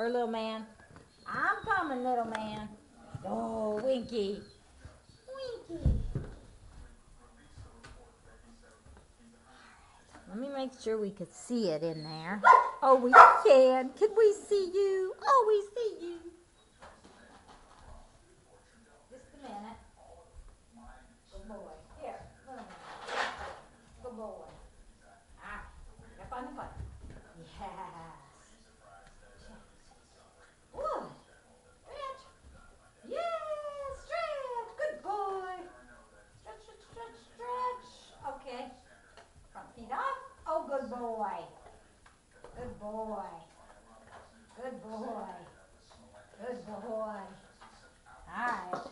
Or little man? I'm coming, little man. Oh, Winky. Winky. Let me make sure we could see it in there. Oh, we can. Can we see you? Oh, we see you. Good boy. Good boy. All right.